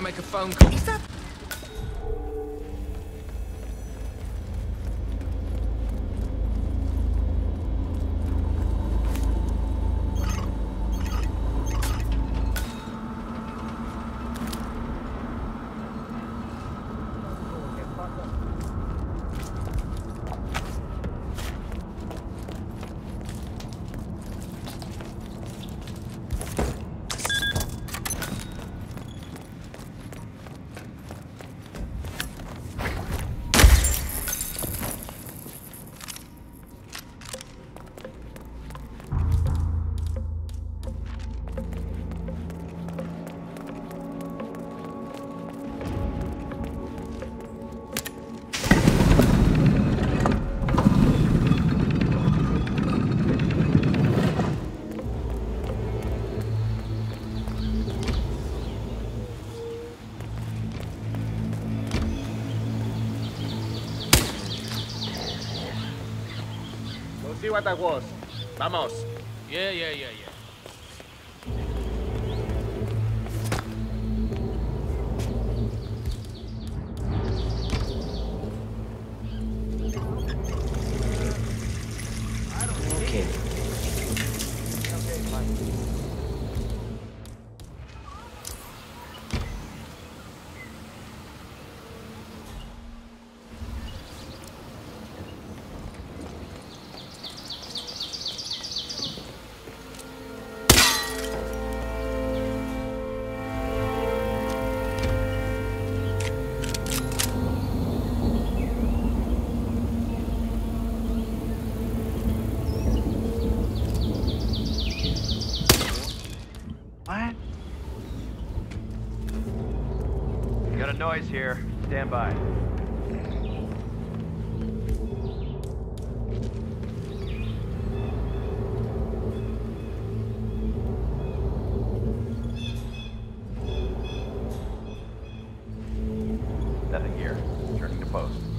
to make a phone call. See what that was. Vamos. Yeah, yeah, yeah, yeah. Noise here. Stand by. Nothing here. Turning to post.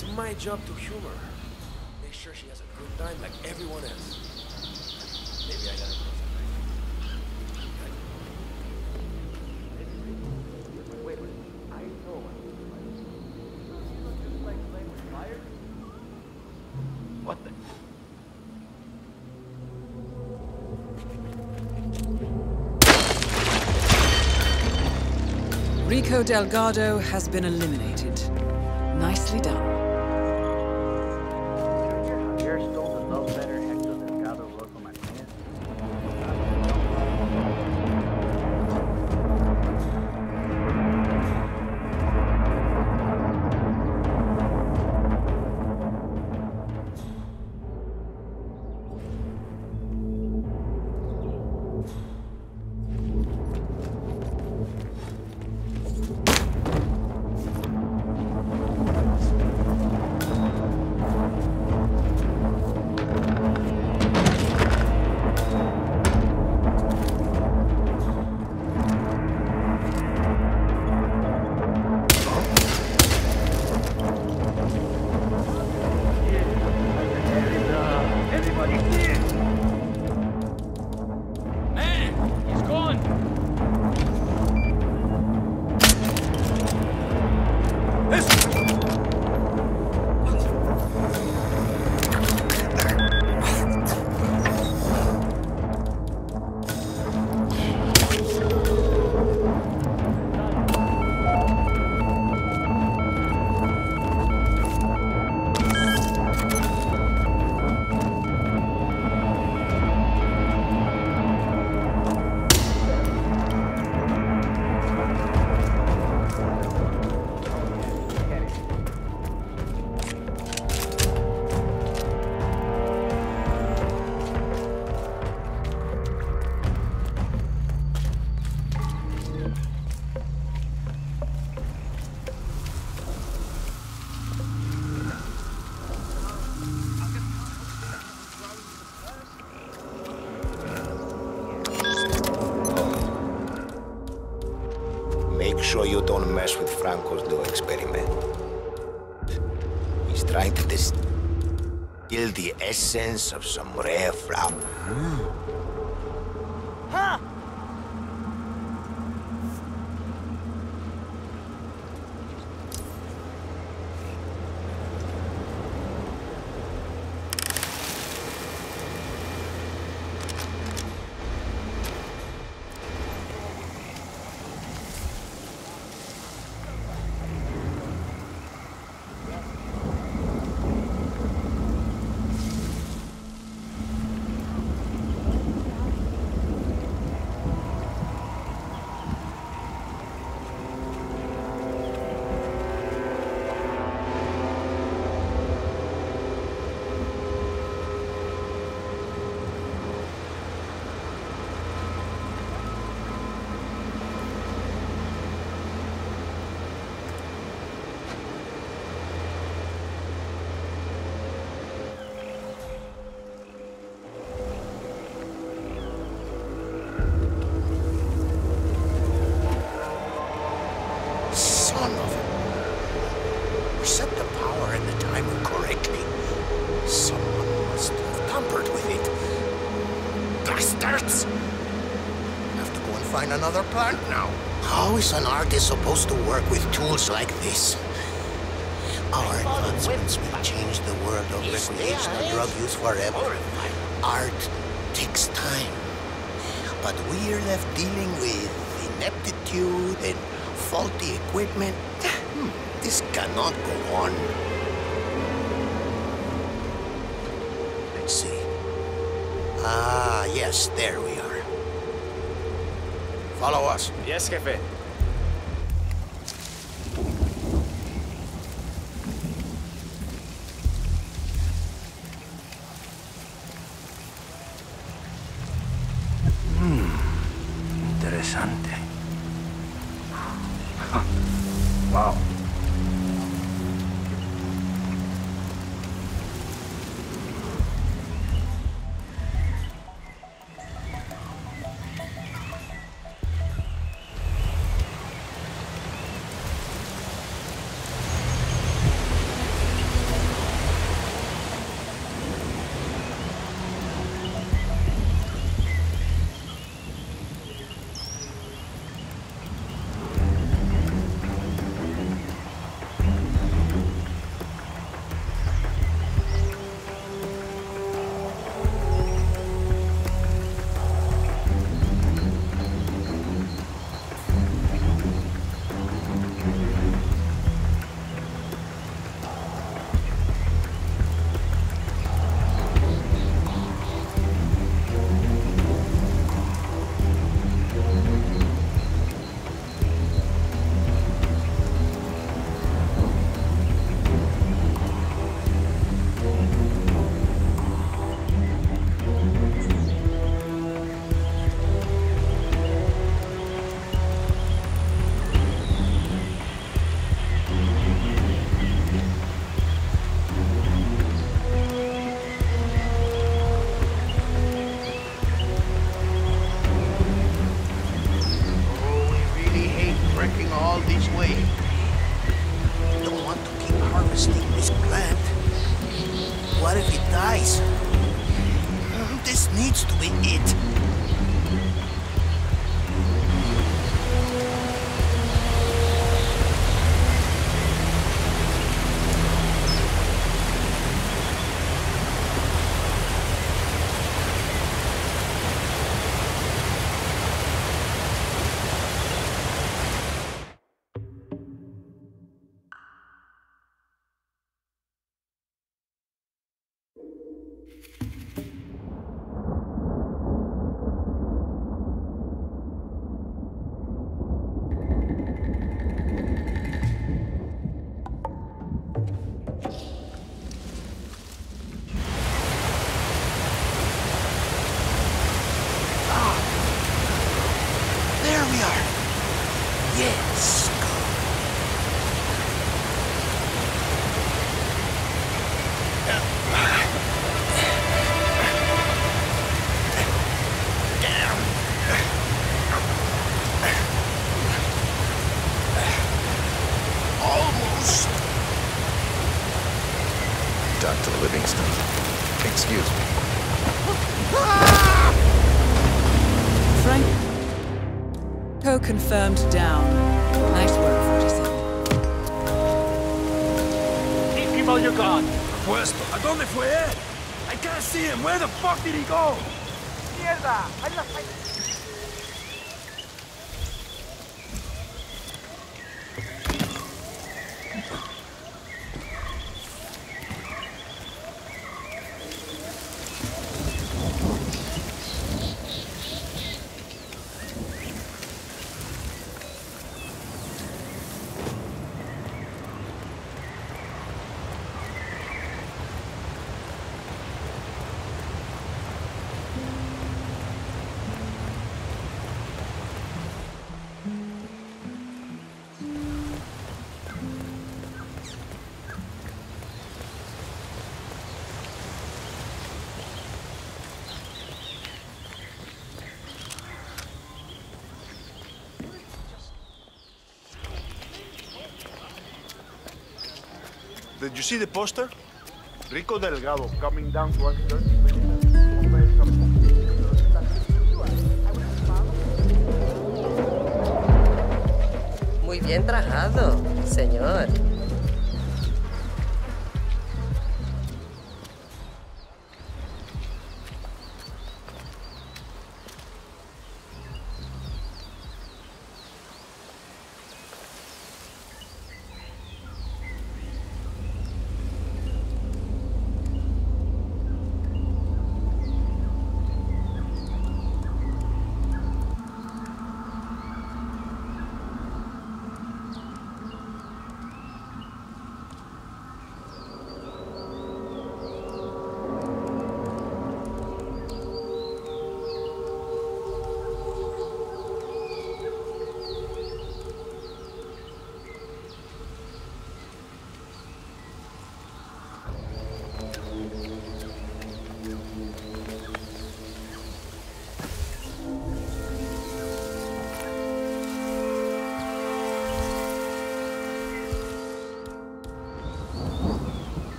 It's my job to humor her. Make sure she has a good time like everyone else. Maybe I gotta go Wait, wait, I know What the? Rico Delgado has been eliminated. Nicely done. The essence of some rare flower. Hmm. Son of a... We set the power and the timer correctly. Someone must have tampered with it. Bastards! Have to go and find another plant now. How is an artist supposed to work with tools like this? Our advancements will change the world of recreational drug use forever. Art takes time. But we're left dealing with ineptitude and faulty equipment. Hmm, This cannot go on. Let's see. Ah, yes, there we. Follow us. Yes, Jefe. Confirmed down. Nice work, 47. Keep him on your guard. Puesto. ¿A dónde fue él? I can't see him. Where the fuck did he go? ¡Mierda! ¡Hay Did you see the poster? Rico Delgado Coming down to us. Muy bien trabajado, señor.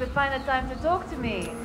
Could find the time to talk to me.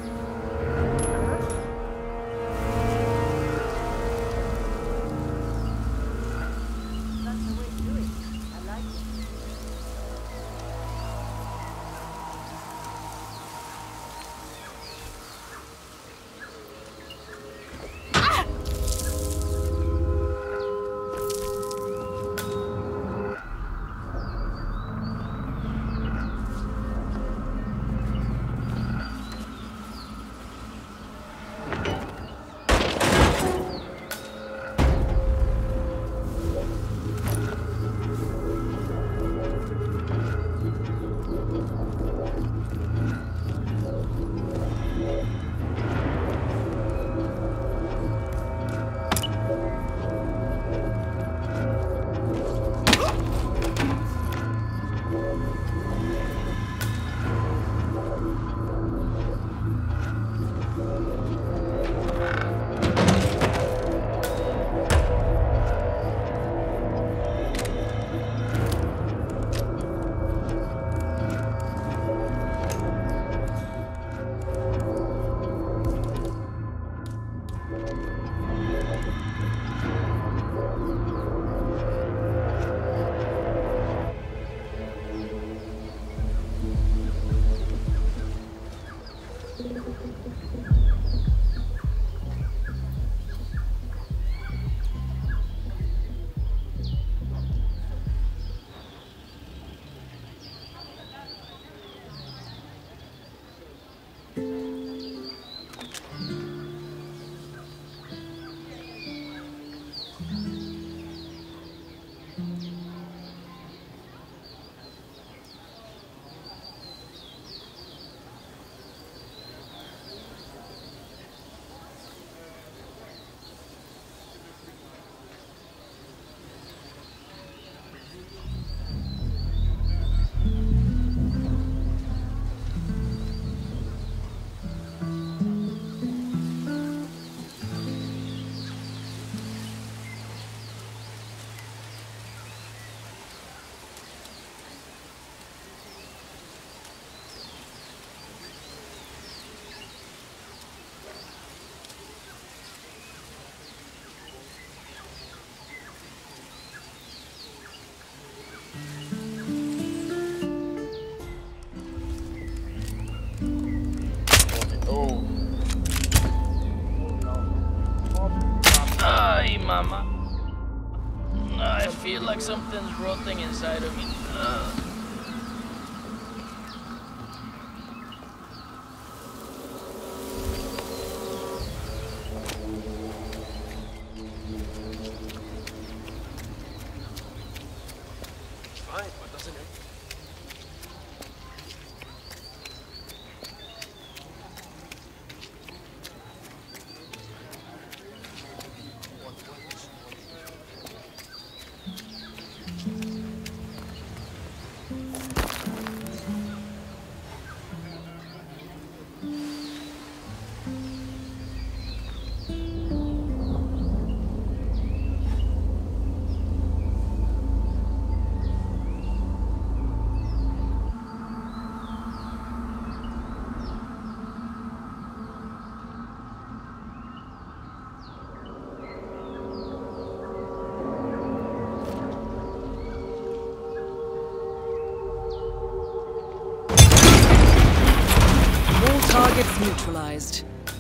Something's rotting inside of me. Ugh.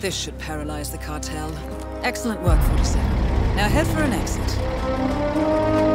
This should paralyze the cartel. Excellent work, 47. Now head for an exit.